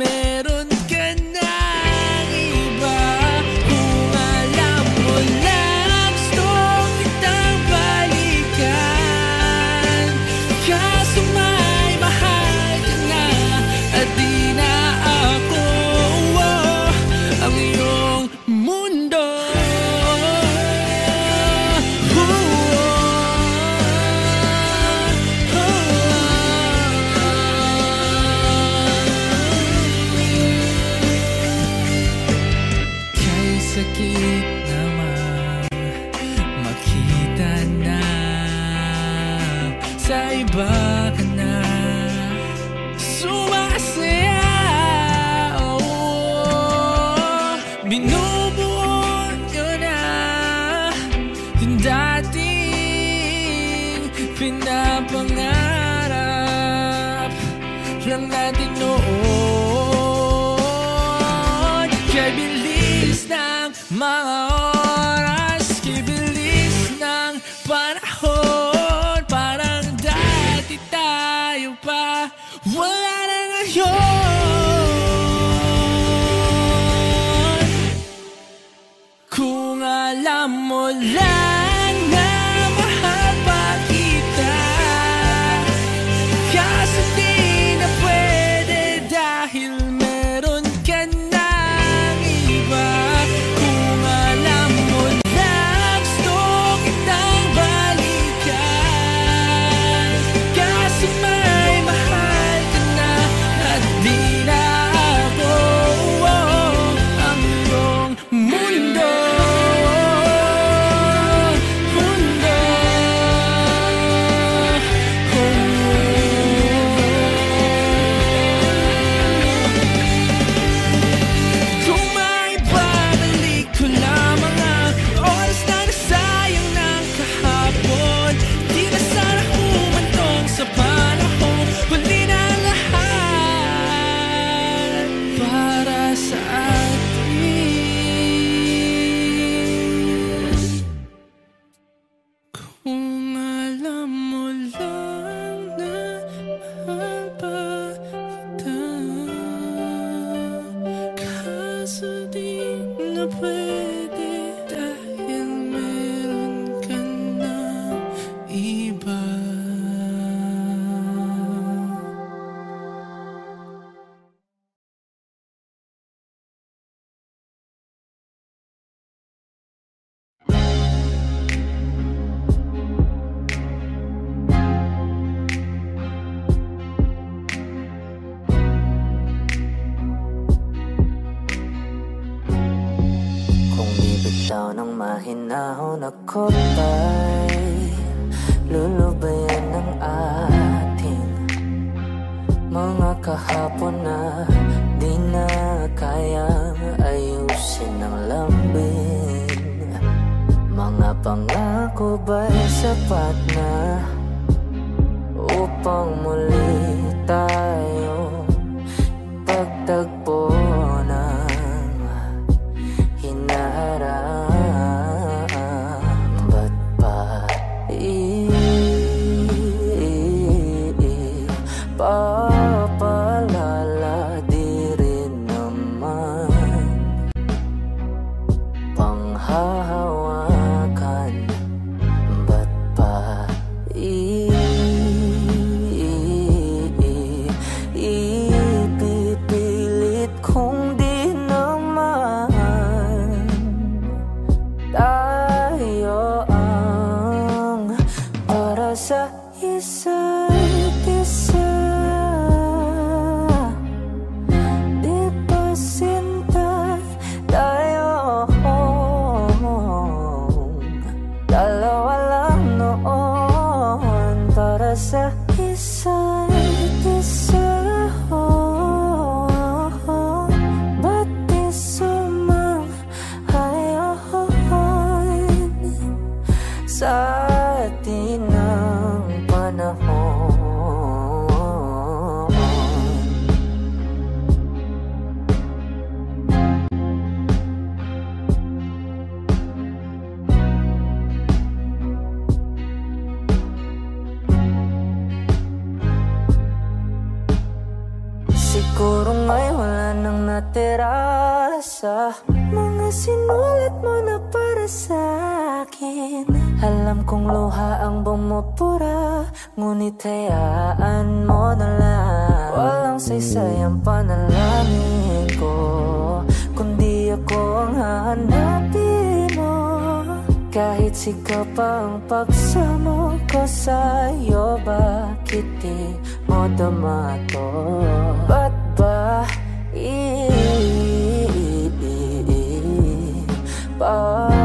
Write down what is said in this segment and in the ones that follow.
meron nang mahinahon ako ba'y Lulubayan ng ating Mga kahapon na di na kayang ayusin ng lambing. Mga pangako ba'y sapat na Upang muli tayo pagtagpuan apart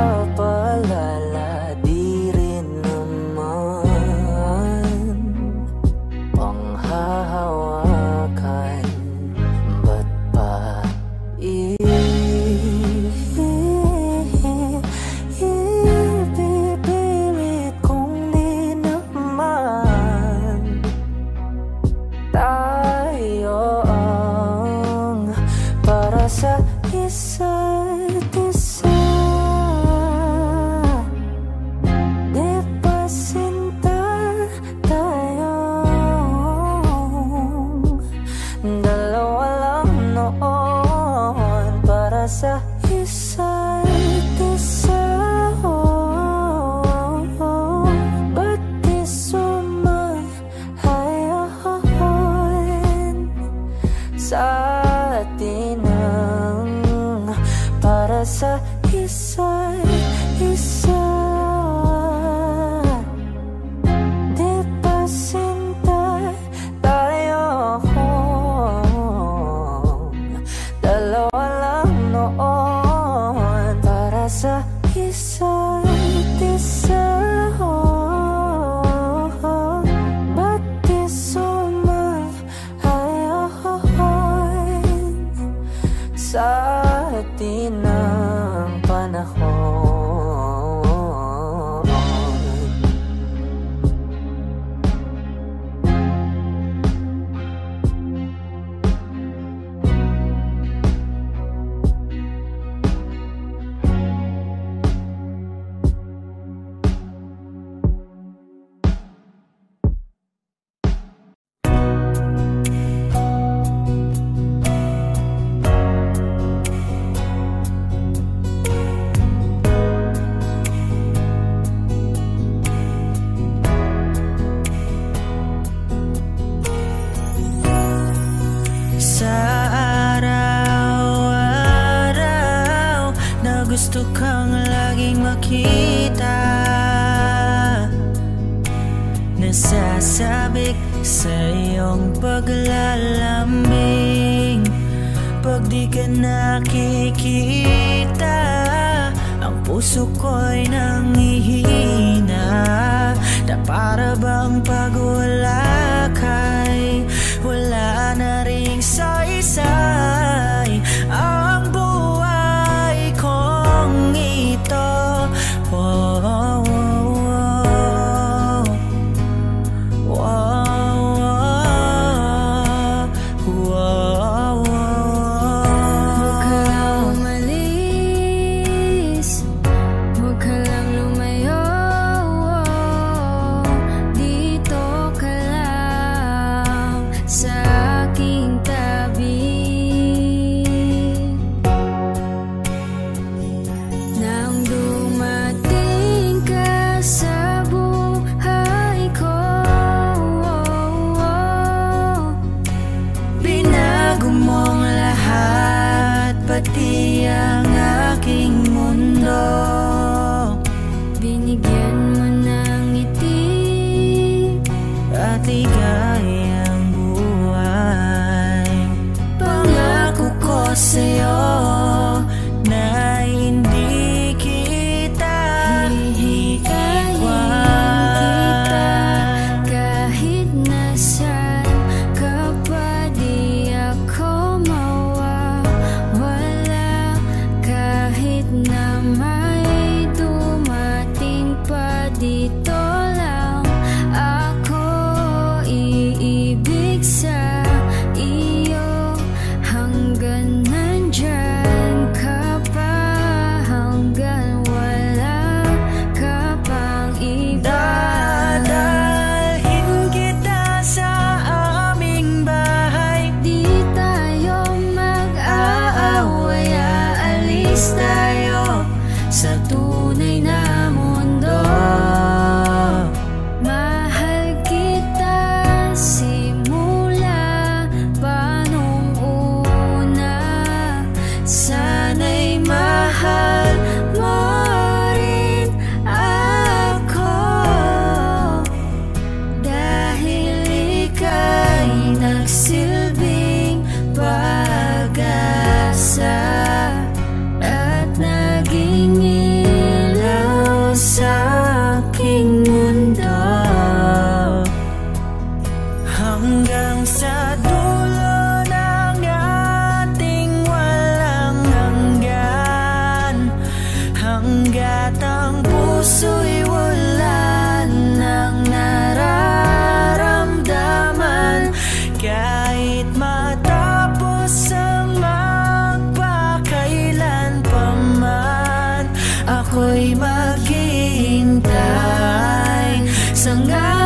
等爱。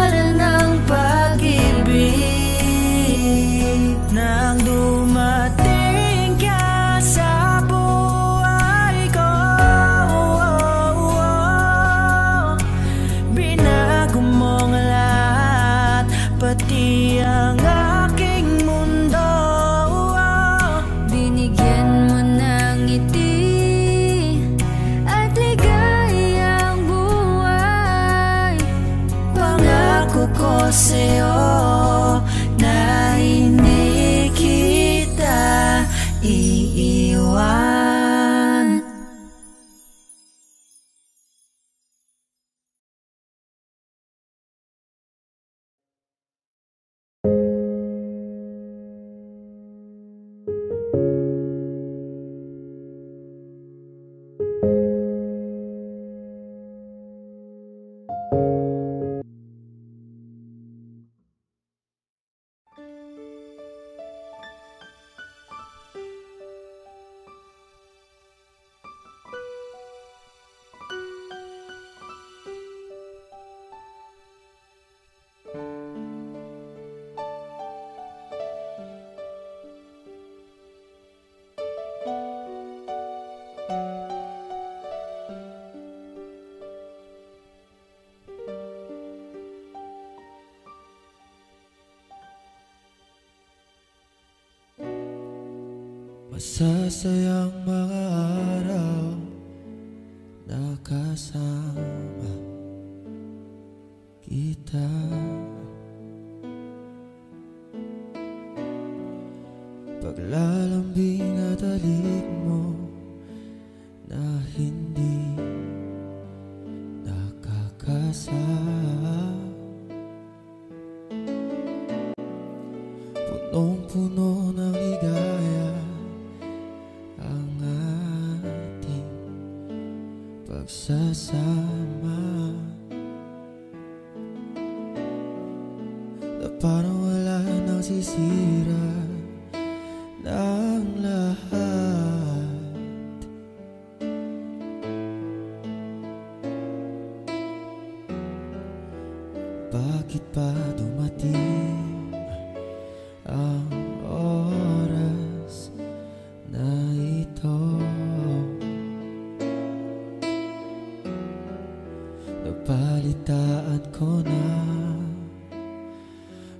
Masasayang mga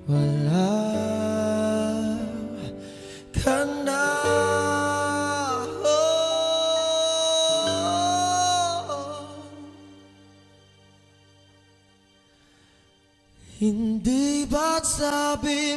Wala ka na oh. Hindi ba't sabi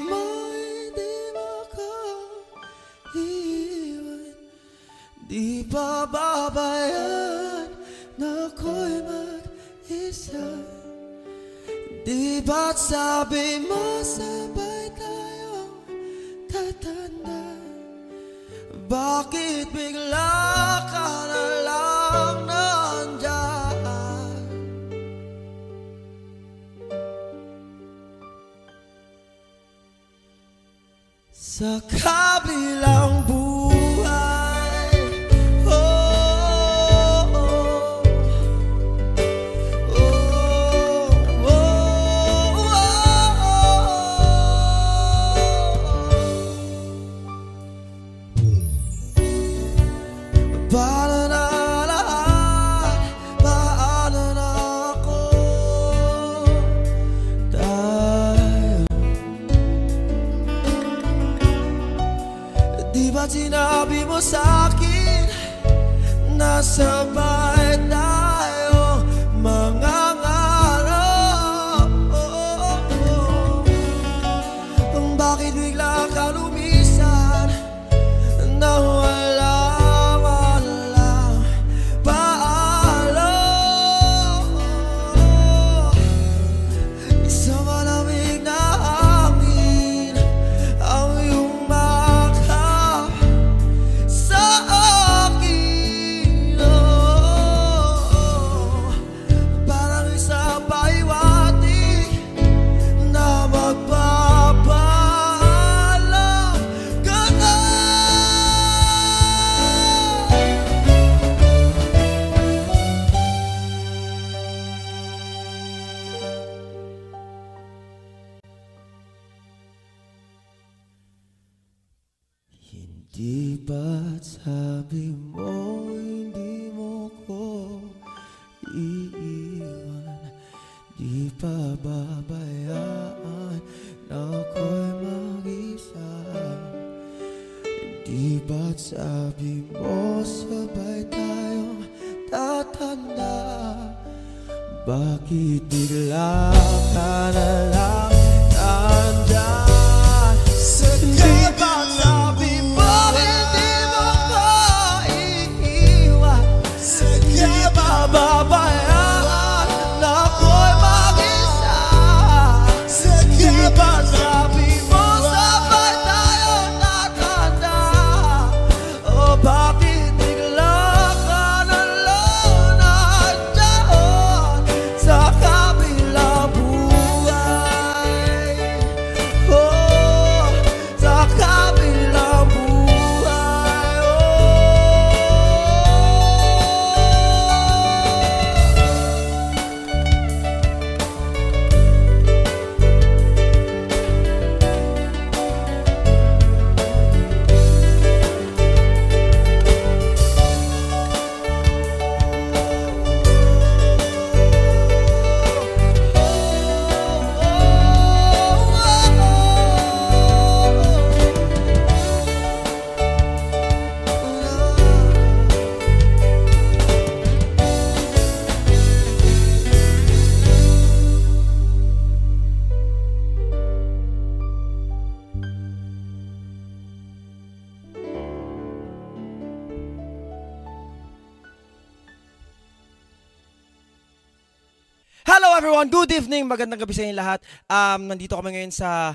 Hello everyone, good evening, magandang gabi sa inyo lahat. Um, nandito kami ngayon sa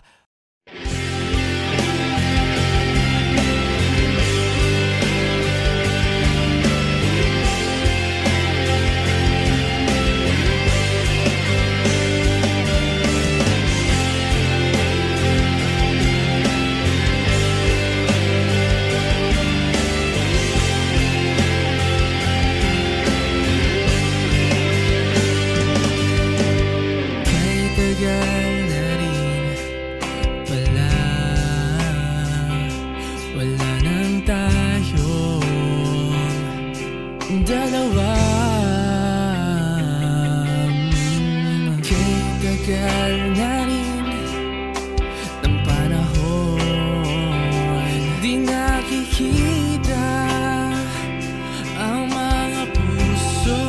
tagal na rin ng panahon Di nakikita ang mga puso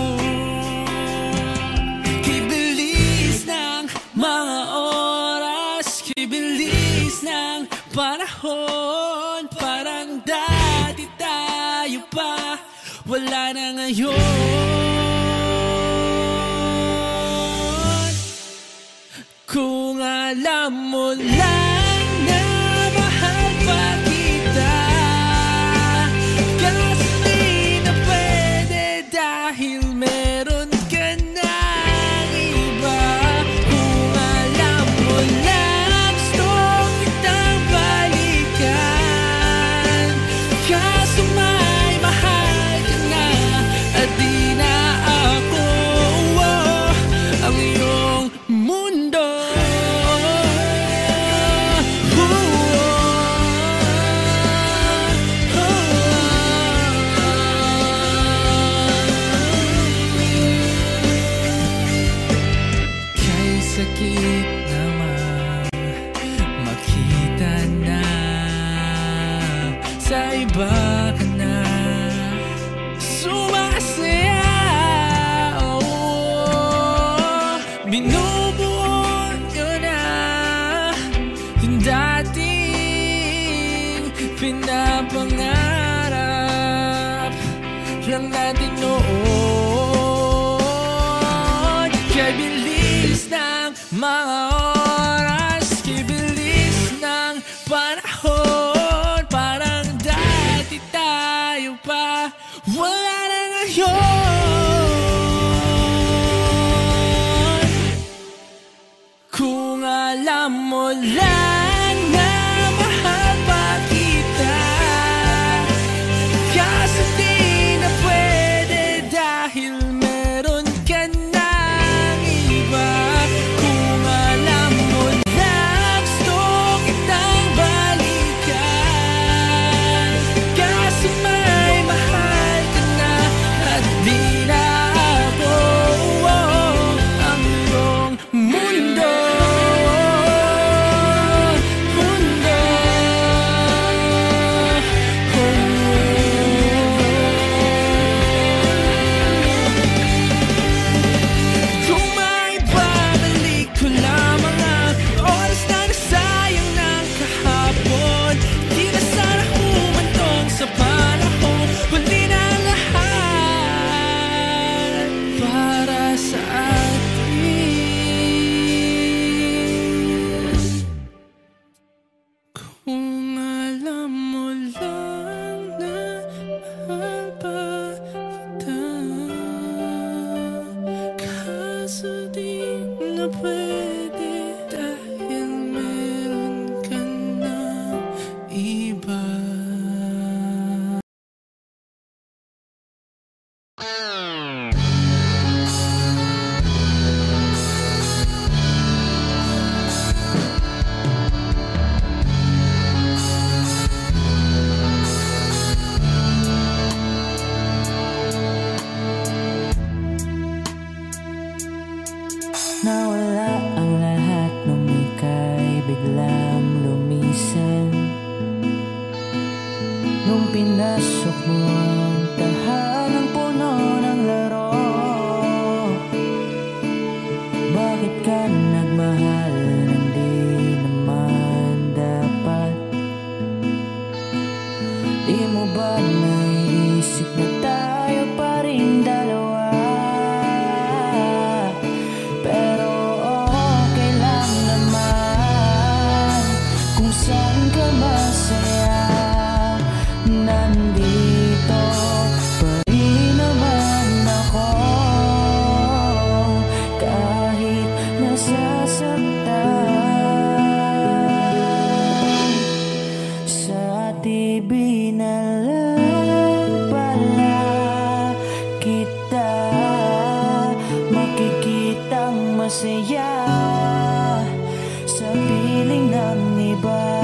Kibilis ng mga oras Kibilis ng panahon Parang dati tayo pa Wala na ngayon alam mo lang Kung alam mo lang Nawala ng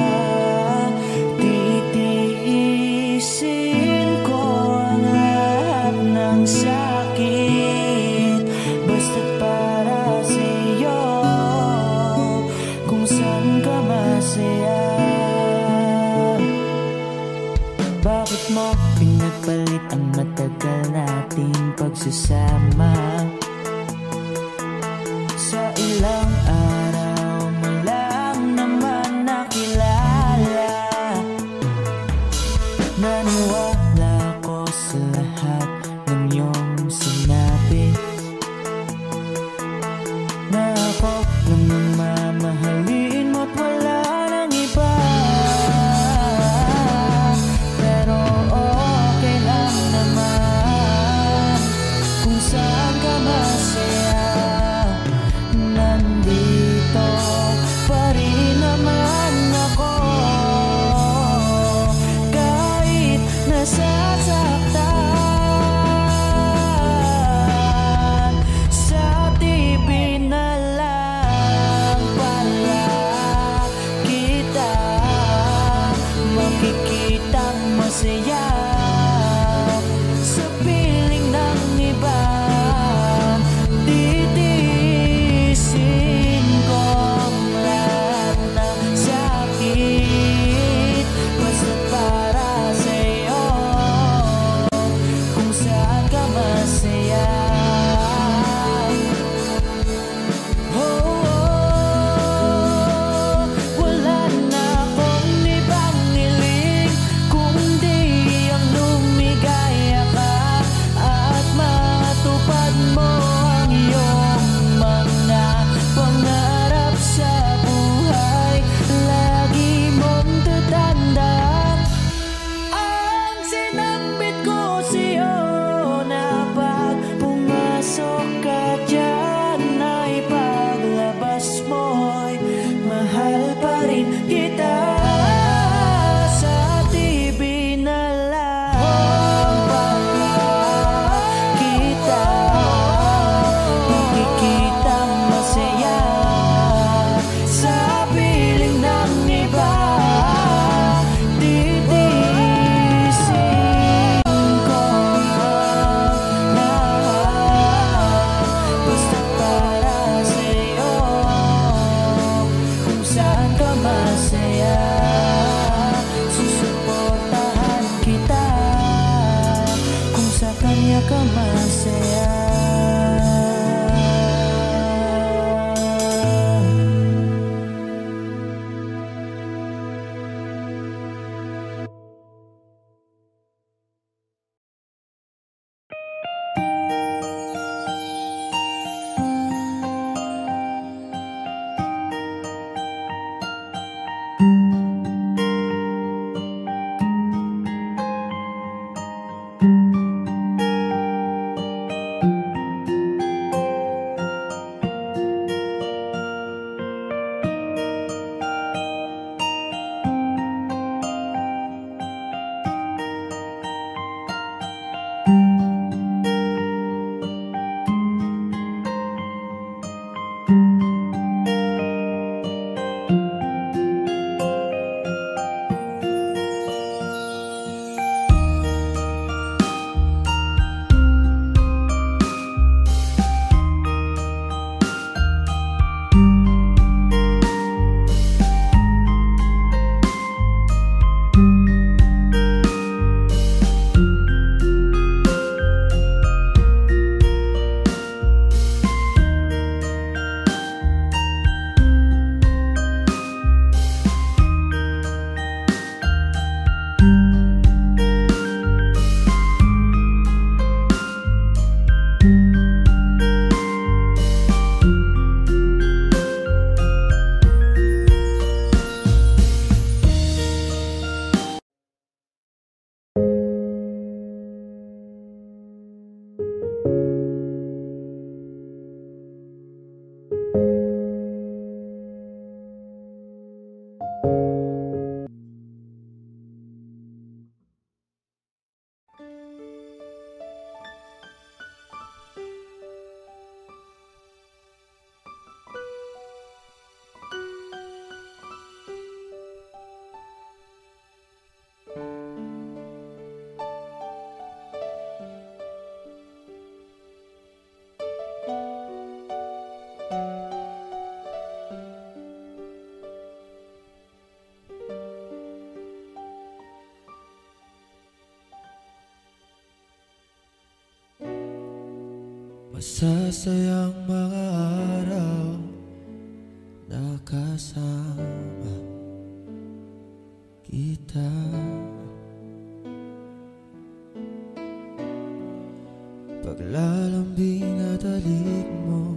Paglalambing at halik mo.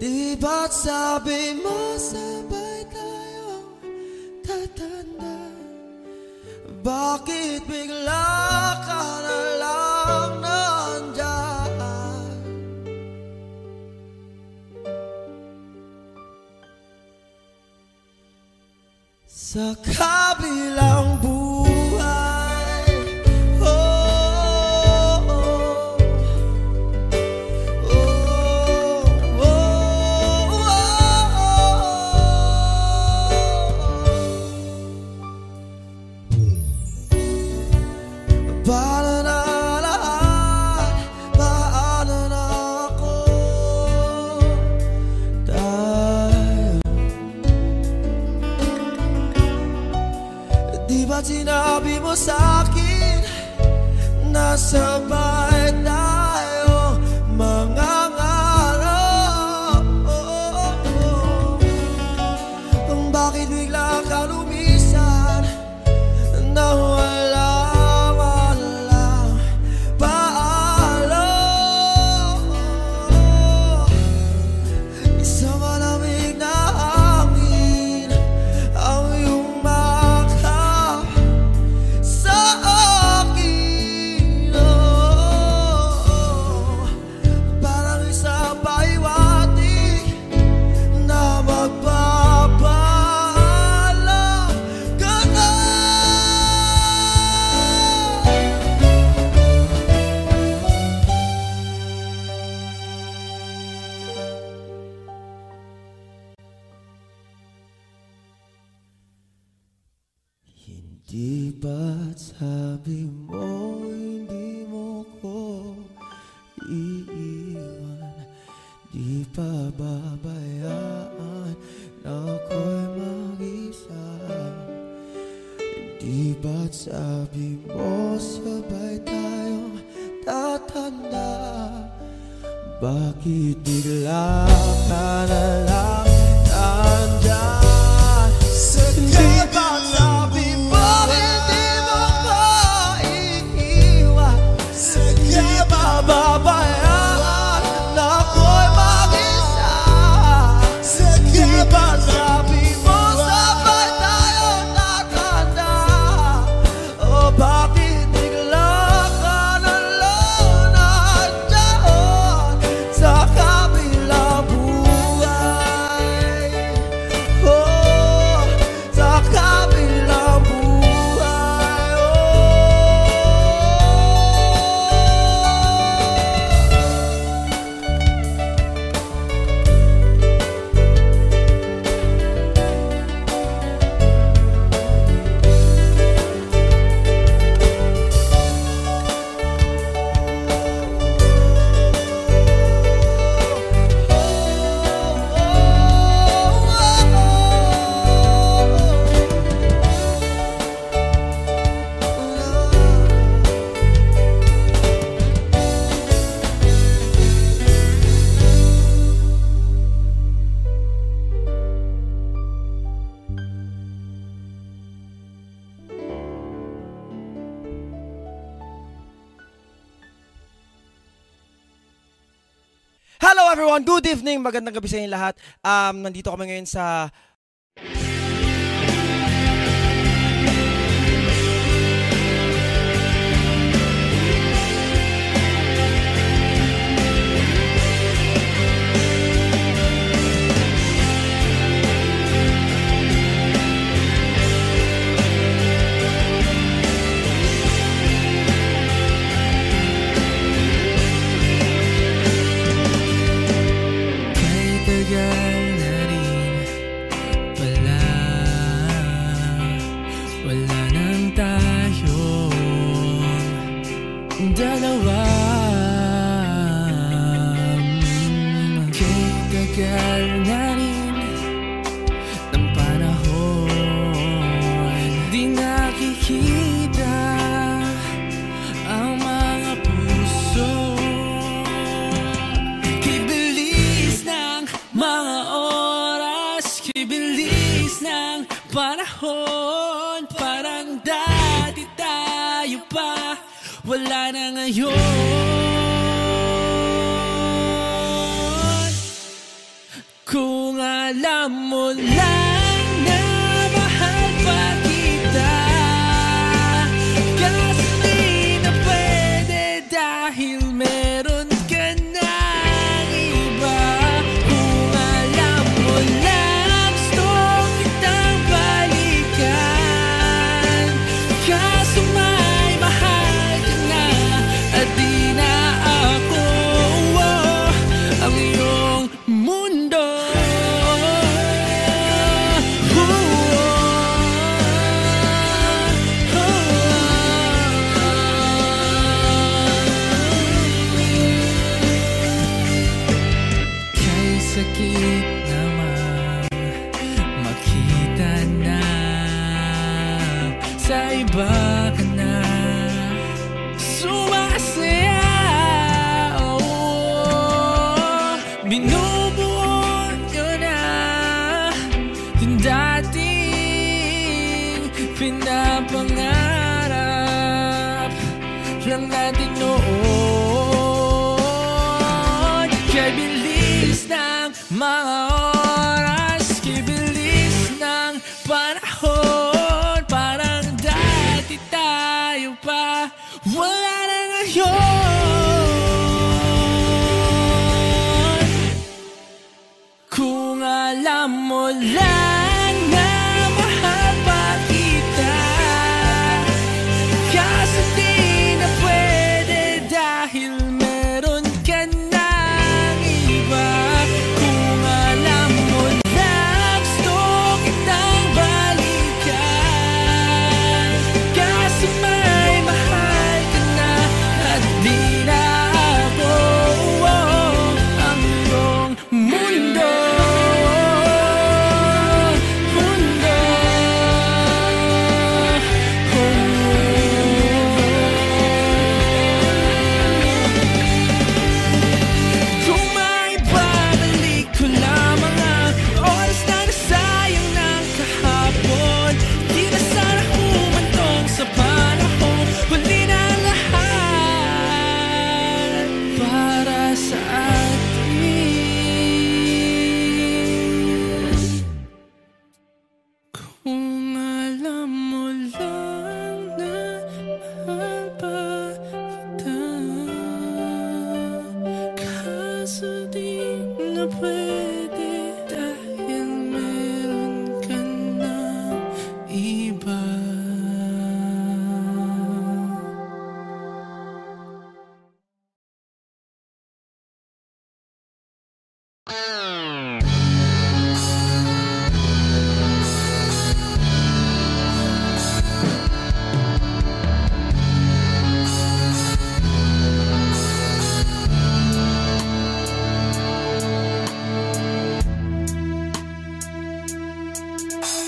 Di ba't sabi mo sabay tayo tatanda? Bakit bigla ka na lang nandyan? Sa kabilang buhay Sabi mo sa akin Nasa bahay evening, magandang gabi sa inyo lahat. Um, nandito kami ngayon sa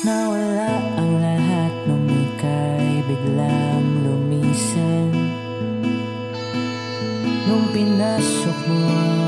Nawala ang lahat nung ika'y biglang lumisan. Nung pinasok mo ang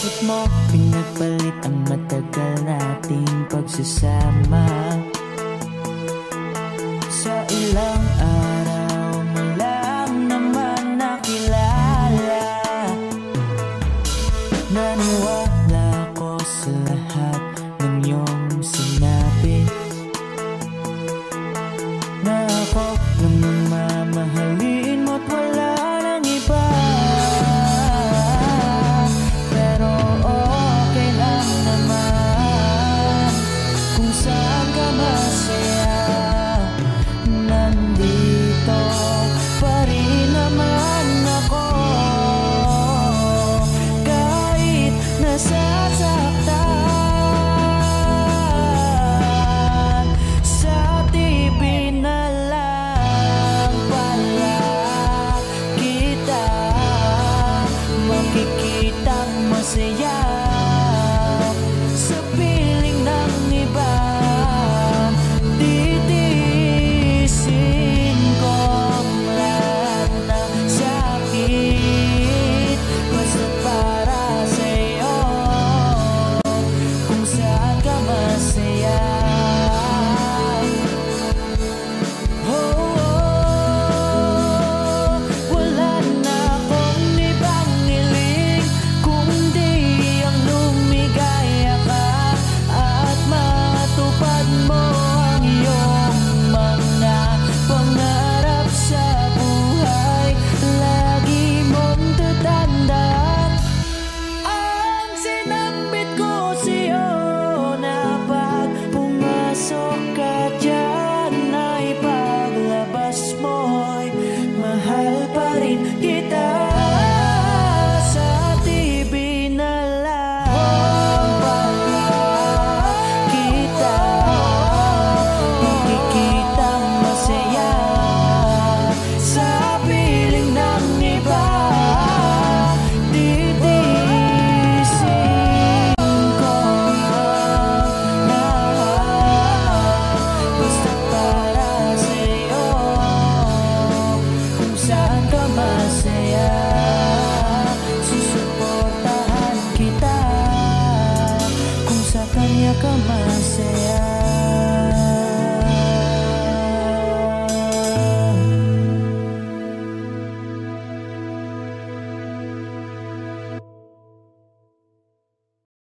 Bakit mo pinagpalit ang matagal nating pagsasama